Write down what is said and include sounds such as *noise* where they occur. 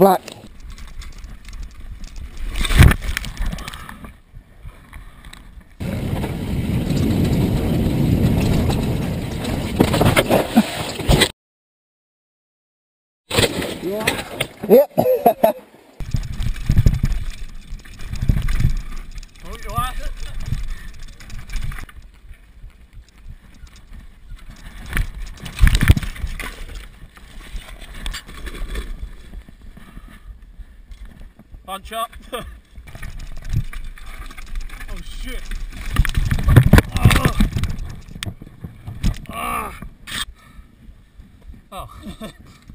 flat. Yep. *laughs* Punch up. *laughs* oh shit. Ah. Ah. Oh. *laughs*